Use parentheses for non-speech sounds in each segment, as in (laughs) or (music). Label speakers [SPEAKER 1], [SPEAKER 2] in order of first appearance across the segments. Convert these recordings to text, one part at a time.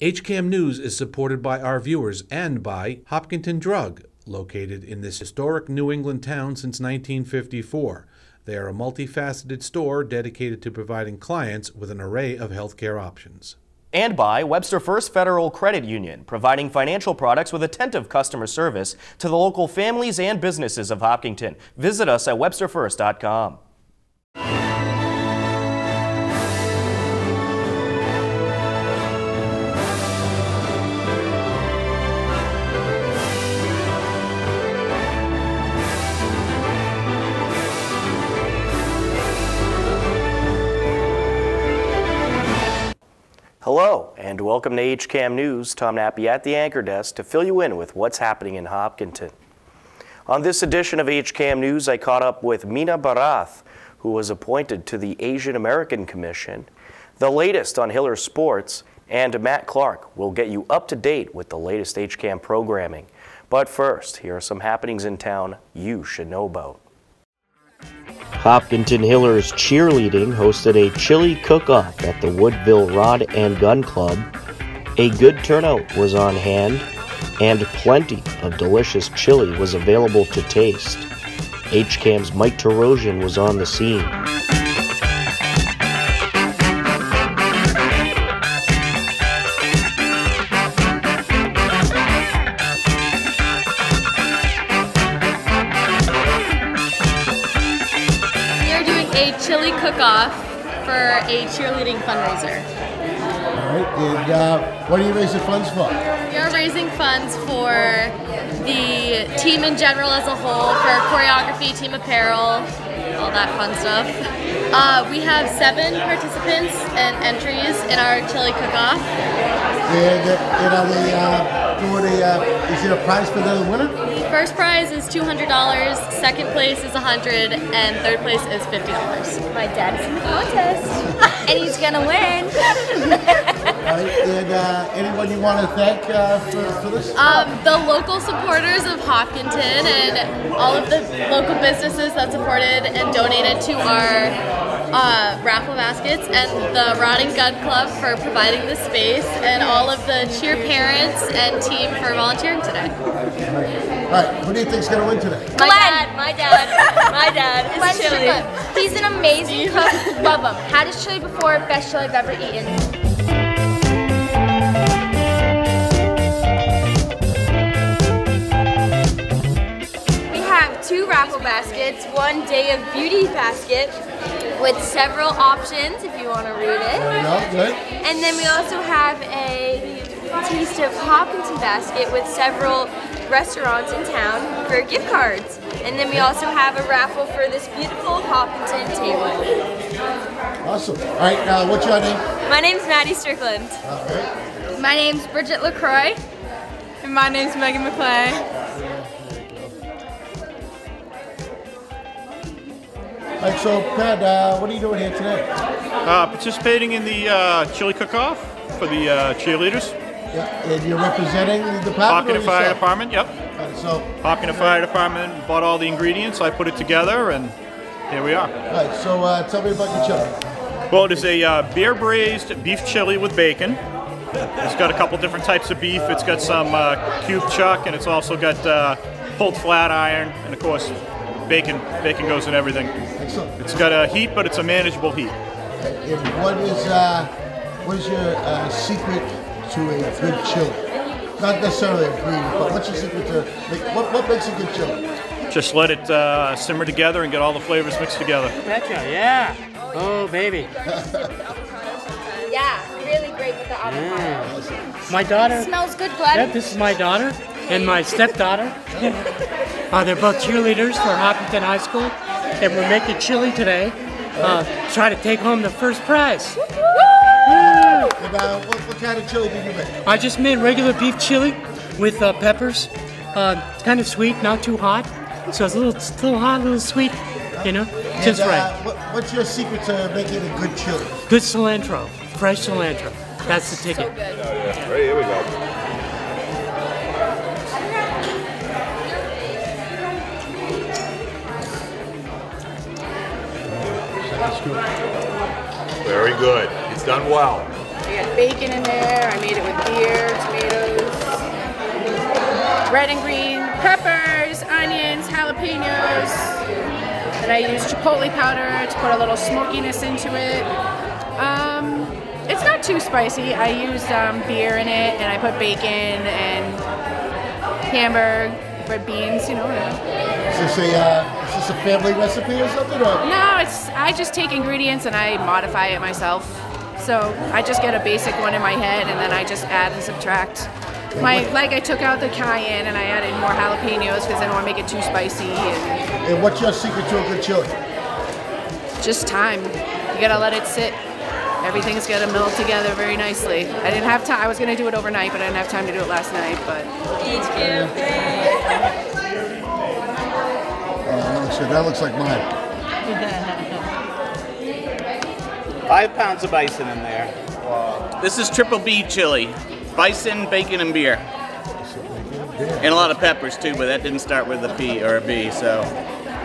[SPEAKER 1] HCAM News is supported by our viewers and by Hopkinton Drug, located in this historic New England town since 1954. They are a multifaceted store dedicated to providing clients with an array of healthcare options.
[SPEAKER 2] And by Webster First Federal Credit Union, providing financial products with attentive customer service to the local families and businesses of Hopkinton. Visit us at websterfirst.com. and welcome to HCAM News. Tom Nappy at the anchor desk to fill you in with what's happening in Hopkinton. On this edition of HCAM News, I caught up with Mina Barath, who was appointed to the Asian American Commission, the latest on Hiller Sports, and Matt Clark will get you up to date with the latest HCAM programming. But first, here are some happenings in town you should know about. Hopkinton Hillers Cheerleading hosted a chili cook-off at the Woodville Rod and Gun Club. A good turnout was on hand, and plenty of delicious chili was available to taste. HCAM's Mike Tarosian was on the scene.
[SPEAKER 3] A cheerleading fundraiser.
[SPEAKER 4] All right, and uh, what are you raising funds for?
[SPEAKER 3] We are raising funds for the team in general as a whole, for choreography, team apparel, all that fun stuff. Uh, we have seven participants and entries in our chili cook-off.
[SPEAKER 4] And, uh, and are they uh, doing a, uh, is there a prize for the winner?
[SPEAKER 3] First prize is $200, second place is 100 and third place is $50.
[SPEAKER 5] My dad's in the contest, and he's gonna win.
[SPEAKER 4] All right, and uh, anyone you want to thank uh, for, for this?
[SPEAKER 3] Um, the local supporters of Hopkinton and all of the local businesses that supported and donated to our uh, raffle baskets, and the Rod and Gun Club for providing the space, and all of the cheer parents and team for volunteering today.
[SPEAKER 4] All right, who do you think's going to win today?
[SPEAKER 5] My dad, my dad, my dad
[SPEAKER 3] Glenn
[SPEAKER 5] is chili. He's an amazing (laughs) cook. Love him. Had his chili before. Best chili I've ever eaten. We have two raffle baskets, one day of beauty basket with several options if you want to read it.
[SPEAKER 4] No, good.
[SPEAKER 5] And then we also have a Taste of Hopkinton basket with several restaurants in town for gift cards. And then we also have a raffle for this beautiful Hopkinton table.
[SPEAKER 4] Awesome. All right, uh, what's your name?
[SPEAKER 5] My name's Maddie Strickland.
[SPEAKER 4] All right.
[SPEAKER 5] My name's Bridget LaCroix.
[SPEAKER 6] And my name's Megan McClay.
[SPEAKER 4] All right, so Pat, uh, what are you doing here today?
[SPEAKER 7] Uh, participating in the uh, chili cook-off for the uh, cheerleaders.
[SPEAKER 4] Yeah, and you're representing the department. or
[SPEAKER 7] Fire? Department, yep.
[SPEAKER 4] Right, so,
[SPEAKER 7] Hopkinton Fire Department bought all the ingredients. I put it together, and here we are.
[SPEAKER 4] all right, so uh, tell me about your chili.
[SPEAKER 7] Well, it is a uh, beer braised beef chili with bacon. It's got a couple different types of beef. It's got some uh, cube chuck, and it's also got uh, pulled flat iron, and of course, bacon. Bacon goes in everything.
[SPEAKER 4] Excellent.
[SPEAKER 7] It's got a heat, but it's a manageable heat.
[SPEAKER 4] And what is uh, what is your uh, secret to a good chili? Not necessarily a ingredient, but what's your secret to make, what, what makes a good chili?
[SPEAKER 7] Just let it uh, simmer together and get all the flavors mixed together.
[SPEAKER 8] Betcha, yeah. Oh, baby. (laughs)
[SPEAKER 5] Yeah, really great with the avocado.
[SPEAKER 8] My daughter.
[SPEAKER 5] Smells good,
[SPEAKER 8] Yeah,
[SPEAKER 5] Glenn.
[SPEAKER 8] this is my daughter and my stepdaughter. (laughs) uh, they're both cheerleaders for Hopkinton High School, and we're making chili today. Uh, try to take home the first prize.
[SPEAKER 4] And, uh, what, what kind of chili did you make?
[SPEAKER 8] I just made regular beef chili with uh, peppers. Uh, it's kind of sweet, not too hot. So it's a little, it's a little hot, a little sweet, you know, just
[SPEAKER 4] and, uh,
[SPEAKER 8] right.
[SPEAKER 4] what, what's your secret to making a good chili?
[SPEAKER 8] Good cilantro, fresh cilantro. That's the ticket.
[SPEAKER 9] Very good. It's done well
[SPEAKER 6] bacon in there. I made it with beer, tomatoes,
[SPEAKER 9] red and green, peppers, onions, jalapenos. And I used chipotle powder to put a little smokiness into it. Um, it's not too spicy. I used um, beer in it and I put bacon and hamburg, red beans, you know.
[SPEAKER 4] Is this a, uh, is this a family recipe or something? Or?
[SPEAKER 9] No, it's I just take ingredients and I modify it myself. So I just get a basic one in my head, and then I just add and subtract. My like I took out the cayenne and I added more jalapenos because I don't want to make it too spicy. And
[SPEAKER 4] And what's your secret to a good chili?
[SPEAKER 9] just time. You gotta let it sit. Everything's gotta meld together very nicely. I didn't have time. I was gonna do it overnight, but I didn't have time to do it last night. But
[SPEAKER 4] Oh, so that looks like mine. (laughs)
[SPEAKER 10] Five pounds of bison in there. This is triple B chili. Bison, bacon, and beer. And a lot of peppers too, but that didn't start with a P or a B, so.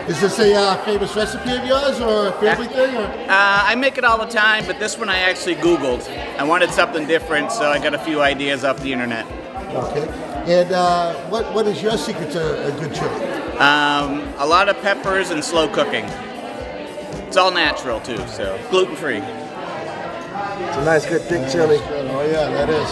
[SPEAKER 4] Is this a uh, famous recipe of yours or a family thing? Or?
[SPEAKER 10] Uh, I make it all the time, but this one I actually Googled. I wanted something different, so I got a few ideas off the internet.
[SPEAKER 4] Okay. And uh, what what is your secret to a good chili?
[SPEAKER 10] Um, a lot of peppers and slow cooking. It's all natural too, so gluten free.
[SPEAKER 11] It's a nice, good, thick chili.
[SPEAKER 4] Oh yeah, that is.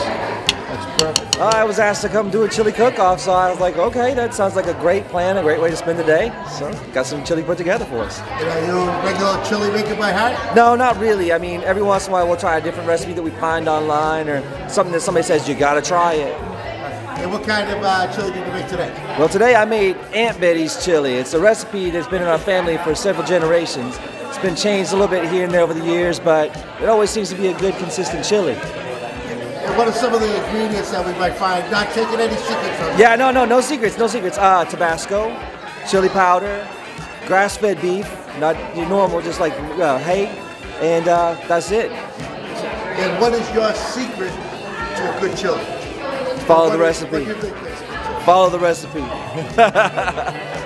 [SPEAKER 4] That's perfect.
[SPEAKER 11] I was asked to come do a chili cook-off, so I was like, okay, that sounds like a great plan, a great way to spend the day. So got some chili put together for us.
[SPEAKER 4] And are you a regular chili maker by heart?
[SPEAKER 11] No, not really. I mean, every once in a while we'll try a different recipe that we find online or something that somebody says you gotta try it.
[SPEAKER 4] And what kind of uh, chili did you make today?
[SPEAKER 11] Well, today I made Aunt Betty's chili. It's a recipe that's been in our family for several generations. Been changed a little bit here and there over the years, but it always seems to be a good, consistent chili.
[SPEAKER 4] And what are some of the ingredients that we might find? Not taking any secrets from
[SPEAKER 11] Yeah, no, no, no secrets, no secrets. Uh, Tabasco, chili powder, grass-fed beef, not your normal, just like uh, hay, and uh, that's it.
[SPEAKER 4] And what is your secret to a good chili?
[SPEAKER 11] Follow the recipe.
[SPEAKER 4] what do you think?
[SPEAKER 11] Follow the recipe. (laughs)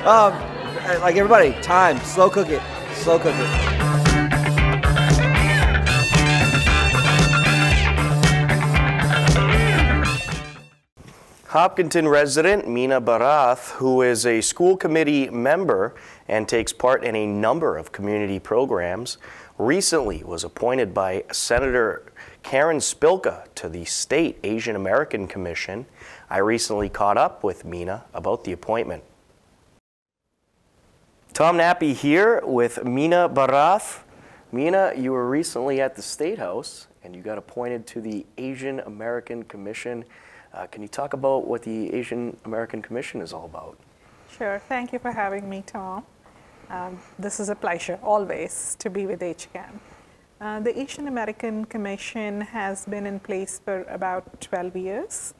[SPEAKER 11] um, like everybody, time, slow cook it, slow cook.
[SPEAKER 2] Hopkinton resident Mina Barath, who is a school committee member and takes part in a number of community programs, recently was appointed by Senator Karen Spilka to the State Asian American Commission. I recently caught up with Mina about the appointment. Tom Nappy here with Mina Barath. Mina, you were recently at the State House and you got appointed to the Asian American Commission. Uh, can you talk about what the Asian American Commission is all about?
[SPEAKER 12] Sure. Thank you for having me, Tom. Um, this is a pleasure always to be with HCAM. Uh, the Asian American Commission has been in place for about 12 years,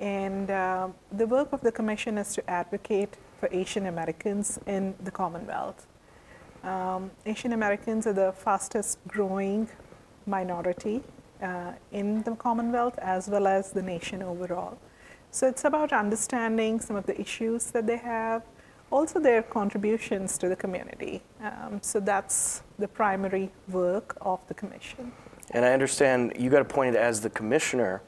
[SPEAKER 12] and uh, the work of the Commission is to advocate for Asian Americans in the Commonwealth. Um, Asian Americans are the fastest growing minority uh, in the Commonwealth as well as the nation overall. So it's about understanding some of the issues that they have, also their contributions to the community. Um, so that's the primary work of the commission.
[SPEAKER 2] And I understand you got appointed as the commissioner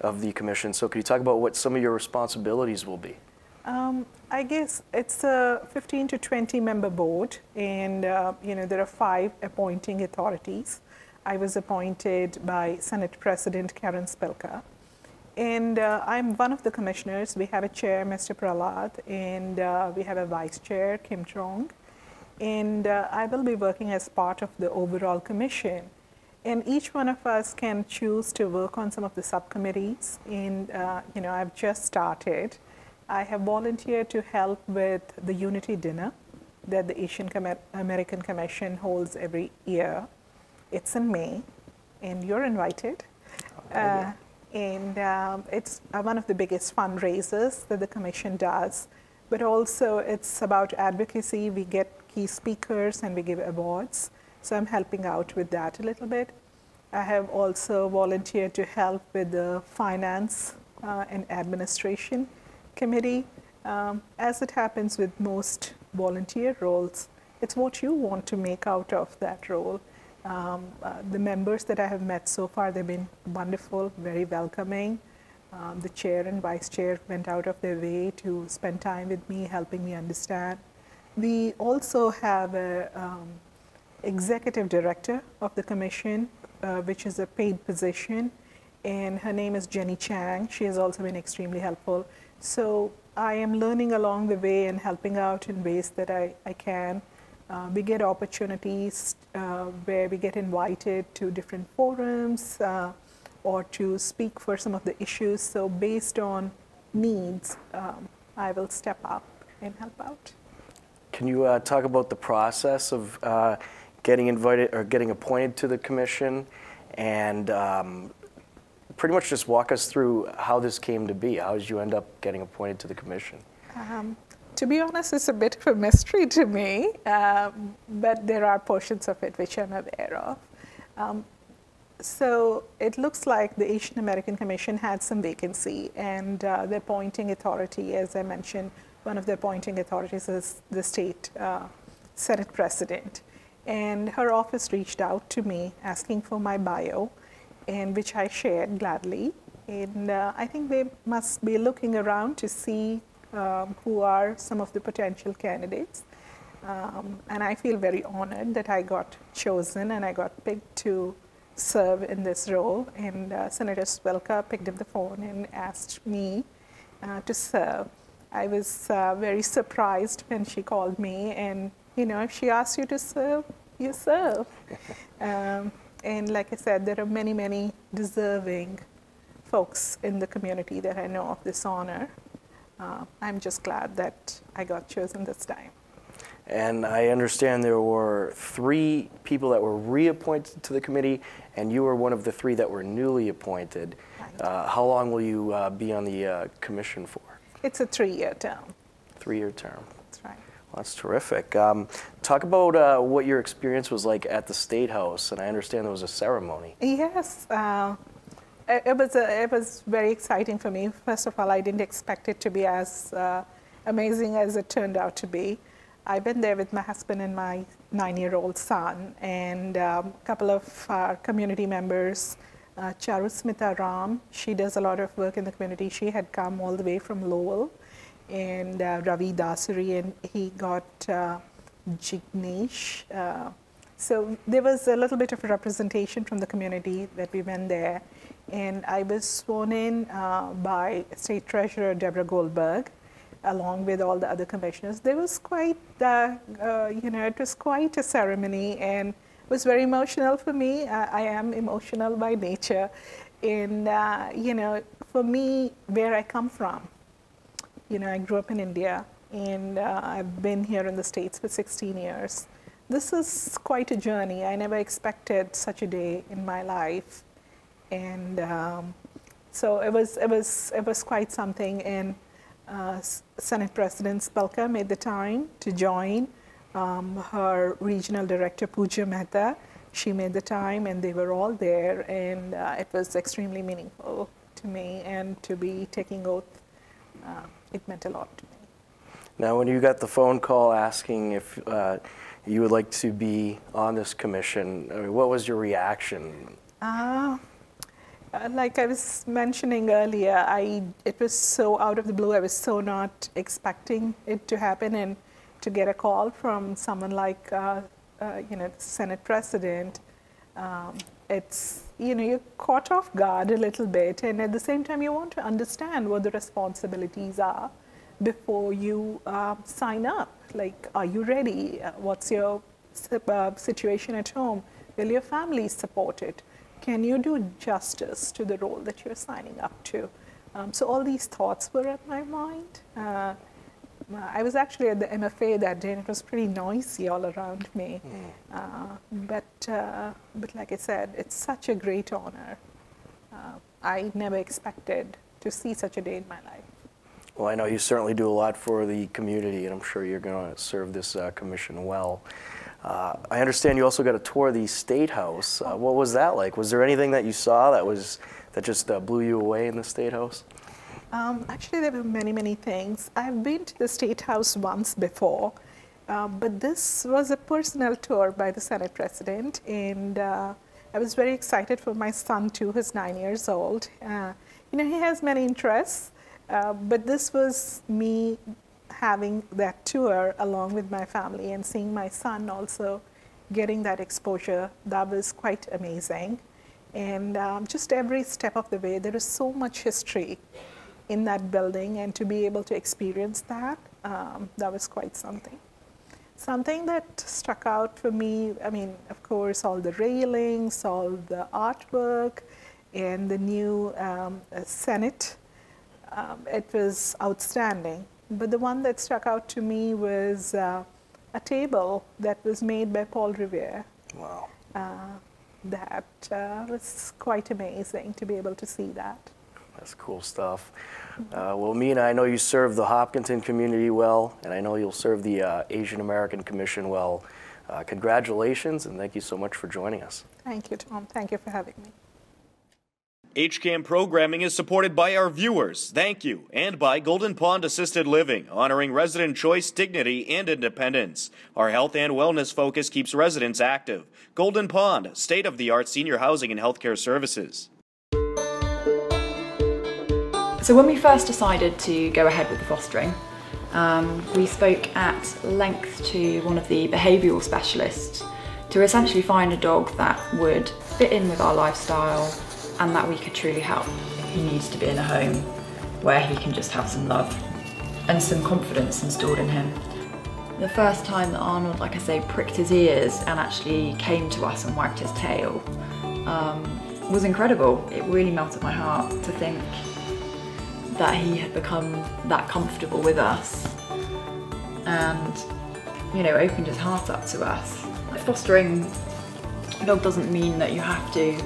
[SPEAKER 2] of the commission. So could you talk about what some of your responsibilities will be?
[SPEAKER 12] Um, I guess it's a 15 to 20 member board, and uh, you know there are five appointing authorities. I was appointed by Senate President Karen Spilka, and uh, I'm one of the commissioners. We have a chair, Mr. Prahlad, and uh, we have a vice chair, Kim Trong, and uh, I will be working as part of the overall commission. And each one of us can choose to work on some of the subcommittees. And uh, you know, I've just started. I have volunteered to help with the Unity Dinner that the Asian Com- American Commission holds every year. It's in May, and you're invited. Uh, and um, it's uh, one of the biggest fundraisers that the Commission does. But also, it's about advocacy. We get key speakers and we give awards. So I'm helping out with that a little bit. I have also volunteered to help with the finance uh, and administration committee. Um, as it happens with most volunteer roles, it's what you want to make out of that role. Um, uh, the members that I have met so far, they've been wonderful, very welcoming. Um, the chair and vice chair went out of their way to spend time with me, helping me understand. We also have a um, executive director of the commission, uh, which is a paid position, and her name is Jenny Chang. She has also been extremely helpful. So I am learning along the way and helping out in ways that I, I can. Uh, we get opportunities uh, where we get invited to different forums uh, or to speak for some of the issues. So, based on needs, um, I will step up and help out.
[SPEAKER 2] Can you uh, talk about the process of uh, getting invited or getting appointed to the commission and um, pretty much just walk us through how this came to be? How did you end up getting appointed to the commission?
[SPEAKER 12] Um, to be honest, it's a bit of a mystery to me, um, but there are portions of it which I'm aware of. Um, so it looks like the Asian American Commission had some vacancy, and uh, the appointing authority, as I mentioned, one of the appointing authorities is the state uh, Senate president. And her office reached out to me asking for my bio, and which I shared gladly. And uh, I think they must be looking around to see um, who are some of the potential candidates. Um, and I feel very honored that I got chosen and I got picked to serve in this role. And uh, Senator Spilka picked up the phone and asked me uh, to serve. I was uh, very surprised when she called me, and you know, if she asks you to serve, you serve. (laughs) um, and like I said, there are many, many deserving folks in the community that I know of this honor uh, I'm just glad that I got chosen this time.
[SPEAKER 2] And I understand there were three people that were reappointed to the committee, and you were one of the three that were newly appointed. Uh, how long will you uh, be on the uh, commission for?
[SPEAKER 12] It's a three-year term.
[SPEAKER 2] Three-year term.
[SPEAKER 12] That's.
[SPEAKER 2] Terrific. Um, talk about uh, what your experience was like at the State House, and I understand there was a ceremony.
[SPEAKER 12] Yes, uh, it was a, it was very exciting for me. First of all, I didn't expect it to be as uh, amazing as it turned out to be. I've been there with my husband and my nine-year-old son, and um, a couple of our community members. Uh, Charu Smita Ram, she does a lot of work in the community. She had come all the way from Lowell, and uh, Ravi Dasari, and he got uh, Jignesh. Uh, so there was a little bit of a representation from the community that we went there and I was sworn in uh, by State Treasurer Deborah Goldberg, along with all the other commissioners. There was quite, uh, uh, you know, it was quite a ceremony, and it was very emotional for me. I am emotional by nature, and uh, you know, for me, where I come from, you know, I grew up in India, and uh, I've been here in the States for 16 years. This is quite a journey. I never expected such a day in my life and um, so it was it was it was quite something. And uh, Senate President Spilka made the time to join. Um, her regional director Pooja Mehta, she made the time, and they were all there, and uh, it was extremely meaningful to me. And to be taking oath, uh, it meant a lot to me.
[SPEAKER 2] Now, when you got the phone call asking if uh, you would like to be on this commission, I mean, what was your reaction?
[SPEAKER 12] Uh, uh, like I was mentioning earlier, I it was so out of the blue. I was so not expecting it to happen, and to get a call from someone like uh, uh, you know the Senate President, um, it's you know you're caught off guard a little bit, and at the same time you want to understand what the responsibilities are before you uh, sign up. Like, are you ready? Uh, what's your uh, situation at home? Will your family support it? can you do justice to the role that you're signing up to? Um, so all these thoughts were at my mind. Uh, I was actually at the MFA that day, and it was pretty noisy all around me. Mm. Uh, but, uh, but like I said, it's such a great honor. Uh, I never expected to see such a day in my life.
[SPEAKER 2] Well, I know you certainly do a lot for the community, and I'm sure you're going to serve this uh, commission well. Uh, I understand you also got a tour of the State House. Uh, what was that like? Was there anything that you saw that was that just uh, blew you away in the State House?
[SPEAKER 12] Um, actually, there were many, many things. I've been to the State House once before, uh, but this was a personal tour by the Senate President, and uh, I was very excited for my son too. He's nine years old. Uh, you know, he has many interests, uh, but this was me having that tour along with my family and seeing my son also getting that exposure. That was quite amazing. And um, just every step of the way, there is so much history in that building, and to be able to experience that, um, that was quite something. Something that struck out for me, I mean, of course, all the railings, all the artwork, and the new um, uh, Senate, um, it was outstanding. But the one that struck out to me was uh, a table that was made by Paul Revere.
[SPEAKER 13] Wow.
[SPEAKER 12] Uh, that uh, was quite amazing to be able to see that.
[SPEAKER 13] That's cool stuff. Uh, well, Mina, I know you serve the Hopkinton community well, and I know you'll serve the uh, Asian American Commission well. Uh, congratulations, and thank you so much for joining us.
[SPEAKER 12] Thank you, Tom. Thank you for having me.
[SPEAKER 2] HCAM programming is supported by our viewers, thank you, and by Golden Pond Assisted Living, honoring resident choice, dignity, and independence. Our health and wellness focus keeps residents active. Golden Pond, state of the art senior housing and healthcare services.
[SPEAKER 14] So, when we first decided to go ahead with the fostering, um, we spoke at length to one of the behavioural specialists to essentially find a dog that would fit in with our lifestyle and that we could truly help. He needs to be in a home where he can just have some love and some confidence installed in him. The first time that Arnold, like I say, pricked his ears and actually came to us and wagged his tail um, was incredible. It really melted my heart to think that he had become that comfortable with us and, you know, opened his heart up to us. Fostering a dog doesn't mean that you have to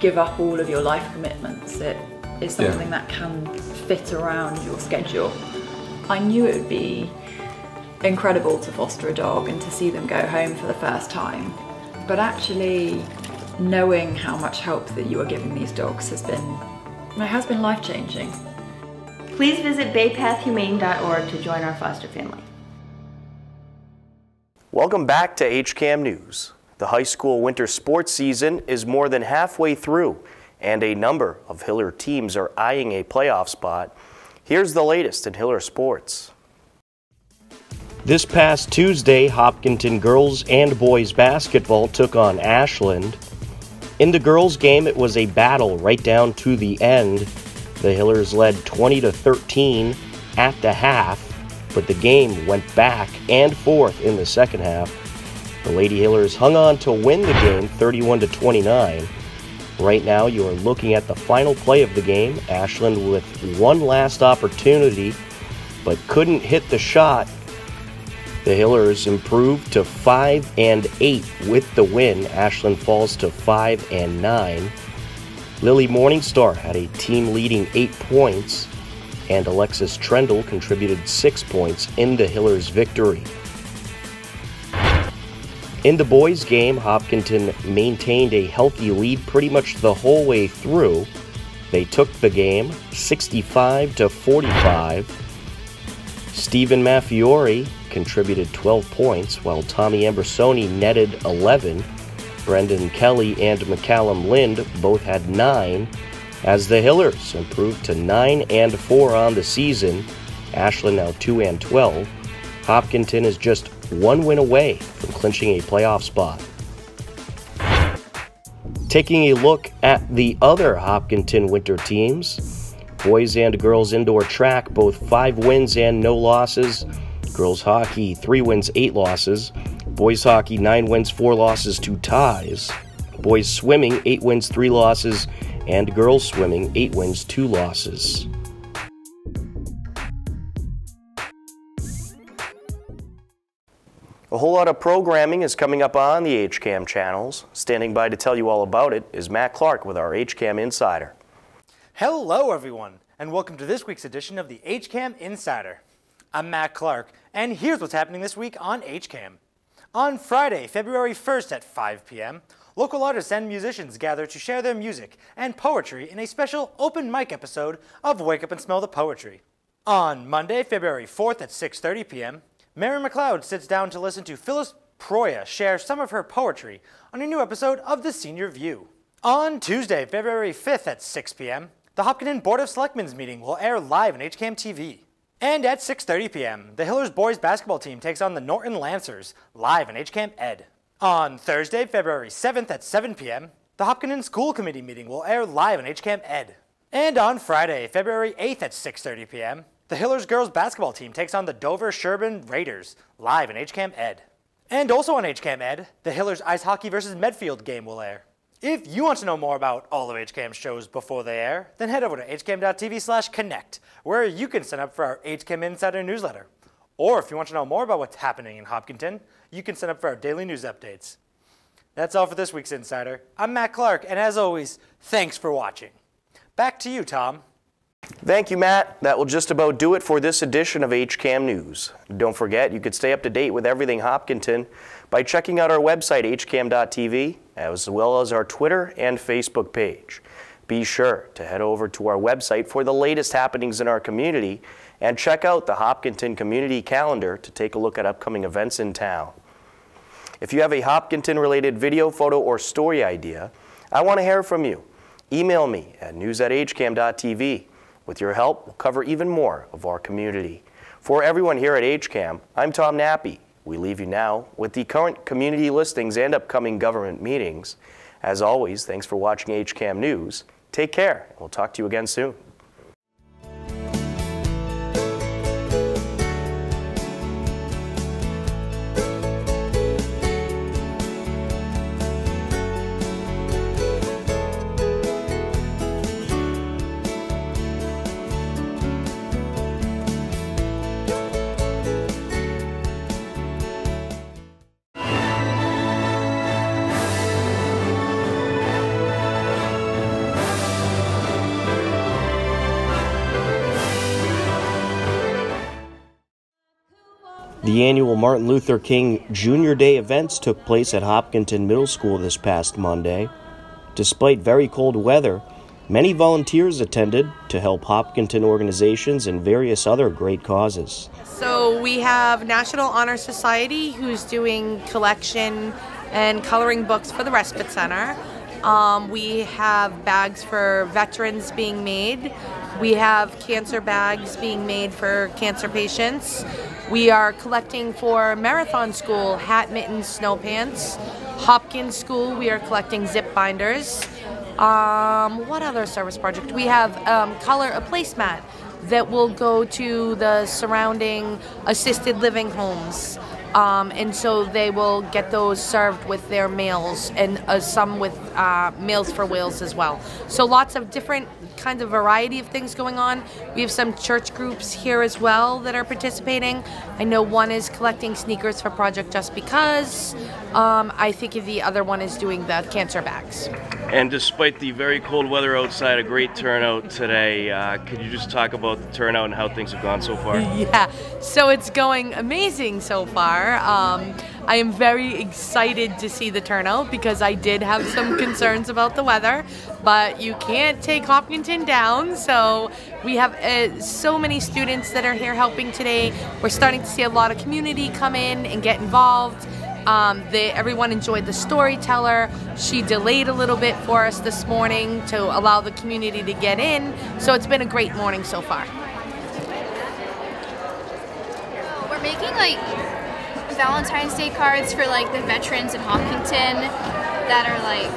[SPEAKER 14] give up all of your life commitments. It is something yeah. that can fit around your schedule. I knew it would be incredible to foster a dog and to see them go home for the first time. But actually knowing how much help that you are giving these dogs has been, it has been life changing.
[SPEAKER 15] Please visit baypathhumane.org to join our foster family.
[SPEAKER 13] Welcome back to HCAM News. The high school winter sports season is more than halfway through, and a number of Hiller teams are eyeing a playoff spot. Here's the latest in Hiller sports.
[SPEAKER 2] This past Tuesday, Hopkinton girls and boys basketball took on Ashland. In the girls' game, it was a battle right down to the end. The Hillers led 20 to 13 at the half, but the game went back and forth in the second half. The Lady Hillers hung on to win the game 31 to 29. Right now, you are looking at the final play of the game. Ashland with one last opportunity, but couldn't hit the shot. The Hillers improved to 5 and 8 with the win. Ashland falls to 5 and 9. Lily Morningstar had a team leading eight points, and Alexis Trendle contributed six points in the Hillers' victory. In the boys' game, Hopkinton maintained a healthy lead pretty much the whole way through. They took the game 65 to 45. Stephen Maffiori contributed 12 points, while Tommy Ambersoni netted 11. Brendan Kelly and McCallum Lind both had nine, as the Hillers improved to 9 and 4 on the season. Ashland now 2 and 12. Hopkinton is just one win away from clinching a playoff spot. Taking a look at the other Hopkinton winter teams, boys and girls indoor track, both five wins and no losses. Girls hockey, three wins, eight losses. Boys hockey, 9 wins, 4 losses, 2 ties. Boys swimming, 8 wins, 3 losses. And girls swimming, 8 wins, 2 losses.
[SPEAKER 13] A whole lot of programming is coming up on the HCAM channels. Standing by to tell you all about it is Matt Clark with our HCAM Insider.
[SPEAKER 16] Hello, everyone, and welcome to this week's edition of the HCAM Insider. I'm Matt Clark, and here's what's happening this week on HCAM. On Friday, February 1st at 5 p.m., local artists and musicians gather to share their music and poetry in a special open mic episode of Wake Up and Smell the Poetry. On Monday, February 4th at 6.30 p.m., Mary McLeod sits down to listen to Phyllis Proya share some of her poetry on a new episode of The Senior View. On Tuesday, February 5th at 6 p.m., the Hopkinton Board of Selectmen's meeting will air live on HCAM TV. And at 6.30 p.m., the Hillers boys basketball team takes on the Norton Lancers, live on HCAM Ed. On Thursday, February 7th at 7 p.m., the Hopkinton School Committee meeting will air live on HCAM Ed. And on Friday, February 8th at 6.30 p.m., the Hillers girls basketball team takes on the Dover Sherborn Raiders, live on HCAM Ed. And also on HCAM Ed, the Hillers Ice Hockey versus Medfield game will air. If you want to know more about all of HCAM's shows before they air, then head over to hcam.tv slash connect, where you can sign up for our HCAM Insider newsletter. Or if you want to know more about what's happening in Hopkinton, you can sign up for our daily news updates. That's all for this week's Insider. I'm Matt Clark, and as always, thanks for watching. Back to you, Tom.
[SPEAKER 2] Thank you, Matt. That will just about do it for this edition of HCAM News. Don't forget, you could stay up to date with everything Hopkinton by checking out our website, hcam.tv, as well as our Twitter and Facebook page. Be sure to head over to our website for the latest happenings in our community and check out the Hopkinton Community Calendar to take a look at upcoming events in town. If you have a Hopkinton-related video, photo, or story idea, I want to hear from you. Email me at news at hcam.tv. With your help, we'll cover even more of our community. For everyone here at HCAM, I'm Tom Nappy. We leave you now with the current community listings and upcoming government meetings. As always, thanks for watching HCAM News. Take care, and we'll talk to you again soon.
[SPEAKER 17] The annual Martin Luther King Junior Day events took place at Hopkinton Middle School this past Monday. Despite very cold weather, many volunteers attended to help Hopkinton organizations and various other great causes.
[SPEAKER 18] So we have National Honor Society who's doing collection and coloring books for the Respite Center. Um, we have bags for veterans being made. We have cancer bags being made for cancer patients. We are collecting for Marathon School hat, mittens, snow pants. Hopkins School, we are collecting zip binders. Um, what other service project? We have um, color a placemat that will go to the surrounding assisted living homes. Um, and so they will get those served with their meals and uh, some with uh, meals for whales as well. So lots of different kinds of variety of things going on. We have some church groups here as well that are participating. I know one is collecting sneakers for Project Just Because. Um, I think the other one is doing the cancer bags.
[SPEAKER 19] And despite the very cold weather outside, a great turnout today. Uh, could you just talk about the turnout and how things have gone so far? (laughs)
[SPEAKER 18] Yeah, so it's going amazing so far. Um, I am very excited to see the turnout because I did have some concerns about the weather, but you can't take Hopkinton down. So we have uh, so many students that are here helping today. We're starting to see a lot of community come in and get involved. Um, they, everyone enjoyed the storyteller. She delayed a little bit for us this morning to allow the community to get in. So it's been a great morning so far.
[SPEAKER 20] We're making like Valentine's Day cards for like the veterans in Hopkinton that are like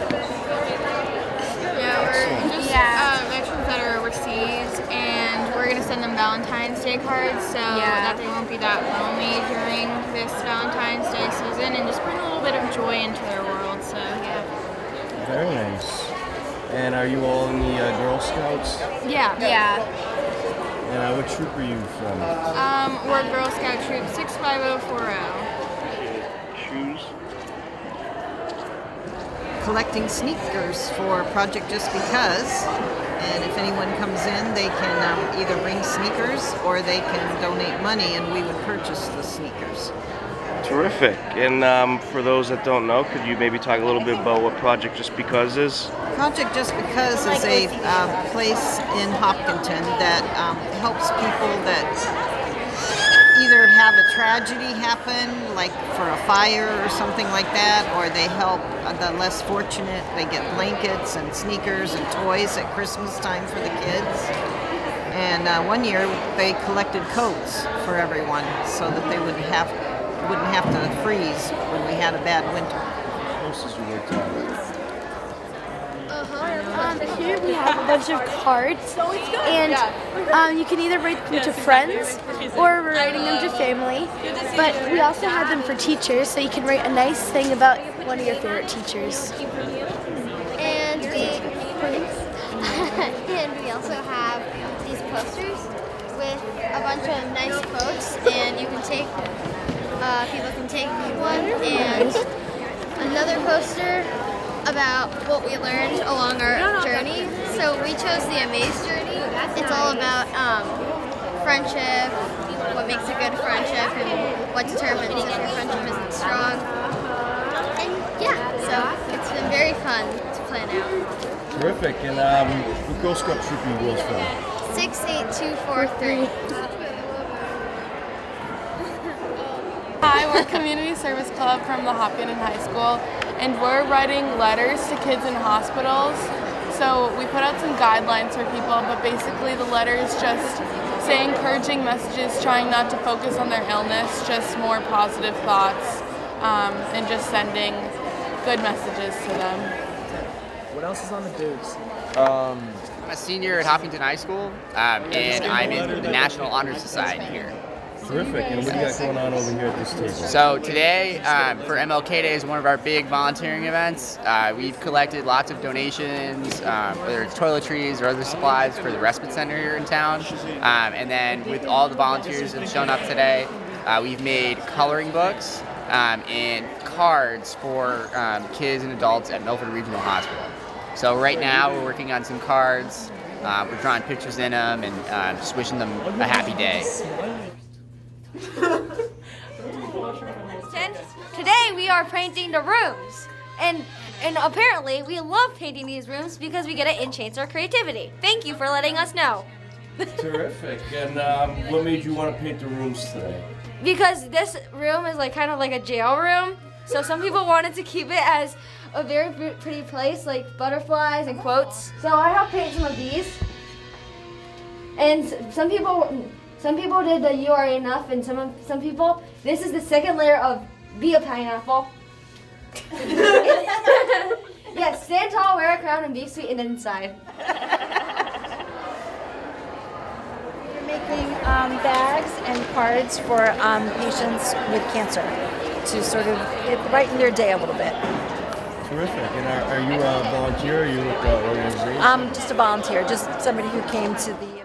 [SPEAKER 6] Yeah, we're just
[SPEAKER 20] Yeah.
[SPEAKER 6] uh, veterans that are overseas, and we're gonna send them Valentine's Day cards so
[SPEAKER 20] Yeah.
[SPEAKER 6] that they won't be that lonely during this Valentine's Day season, and just bring a little bit of joy into their world. So yeah.
[SPEAKER 19] Very nice. And are you all in the uh, Girl Scouts?
[SPEAKER 6] Yeah.
[SPEAKER 20] Yeah.
[SPEAKER 19] And uh, what troop are you from?
[SPEAKER 6] Um, we're Girl Scout Troop 65040.
[SPEAKER 19] Shoes?
[SPEAKER 21] collecting sneakers for Project Just Because. And if anyone comes in, they can um, either bring sneakers or they can donate money and we would purchase the sneakers.
[SPEAKER 19] Terrific. And um, for those that don't know, could you maybe talk a little bit about what Project Just Because is?
[SPEAKER 21] Project Just Because is a um, place in Hopkinton that um, helps people that either have a tragedy happen, like for a fire or something like that, or they help the less fortunate. They get blankets and sneakers and toys at Christmas time for the kids. And uh, one year they collected coats for everyone so that they would have wouldn't have to freeze when we had a bad winter.
[SPEAKER 22] Um, here we have a bunch of cards, and um, you can either write them to friends or we're writing them to family. But we also have them for teachers, so you can write a nice thing about one of your favorite teachers.
[SPEAKER 23] And we (laughs) and we also have these posters with a bunch of nice quotes, and you can take uh, people can take one and another poster about what we learned along our journey. So we chose the Amaze journey. It's all about um, friendship, what makes a good friendship, and what determines if your friendship isn't strong. And yeah, so it's been very fun to plan out.
[SPEAKER 24] Terrific. And um, what Girl Scout troop are you girls from?
[SPEAKER 23] Six, eight, two, four, three.
[SPEAKER 25] Hi, we're Community Service Club from the Hopkinton High School, and we're writing letters to kids in hospitals. So we put out some guidelines for people, but basically the letters just say encouraging messages, trying not to focus on their illness, just more positive thoughts, um, and just sending good messages to them.
[SPEAKER 26] What else is on the dudes?
[SPEAKER 27] Um, I'm a senior at Hopkinton High School, um, and I'm in the National Honor Society here.
[SPEAKER 24] Terrific. And what do you got going on over here at this table?
[SPEAKER 27] So today, um, for MLK Day, is one of our big volunteering events. Uh, we've collected lots of donations, um, whether it's toiletries or other supplies for the respite center here in town. Um, and then with all the volunteers that have shown up today, uh, we've made coloring books um, and cards for um, kids and adults at Milford Regional Hospital. So right now, we're working on some cards. Uh, we're drawing pictures in them and uh, just wishing them a happy day.
[SPEAKER 28] Today we are painting the rooms. And and apparently we love painting these rooms because we get to enhance our creativity. Thank you for letting us know.
[SPEAKER 24] Terrific. And um, what made you want to paint the rooms today?
[SPEAKER 28] Because this room is like kind of like a jail room. So some people wanted to keep it as a very pretty place, like butterflies and quotes. So I helped paint some of these. And some people, some people did the "You Are Enough," and some some people. This is the second layer of "Be a Pineapple." (laughs) yes, stand tall, wear a crown, and be sweet and inside.
[SPEAKER 29] We're making um, bags and cards for um, patients with cancer to sort of brighten their day a little bit.
[SPEAKER 24] Terrific. And are, are you a volunteer? Or are you with the organization?
[SPEAKER 29] Um, just a volunteer, just somebody who came to the